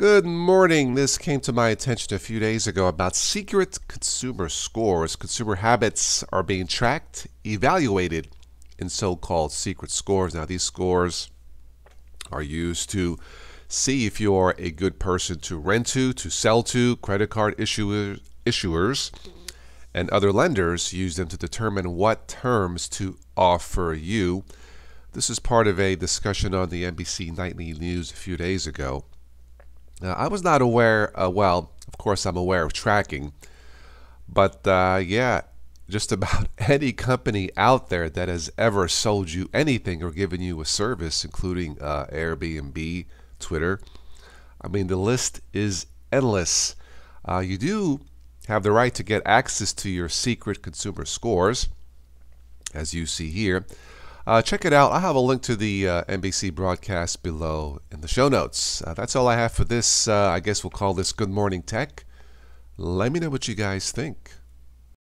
Good morning. This came to my attention a few days ago about secret consumer scores. Consumer habits are being tracked, evaluated in so called secret scores. Now, these scores are used to see if you're a good person to rent to, to sell to. Credit card issuers, issuers and other lenders use them to determine what terms to offer you. This is part of a discussion on the NBC Nightly News a few days ago. Now, I was not aware, uh, well, of course, I'm aware of tracking, but uh, yeah, just about any company out there that has ever sold you anything or given you a service, including uh, Airbnb, Twitter. I mean, the list is endless. Uh, you do have the right to get access to your secret consumer scores, as you see here. Uh, check it out. I have a link to the uh, NBC broadcast below in the show notes. Uh, that's all I have for this. Uh, I guess we'll call this Good Morning Tech. Let me know what you guys think.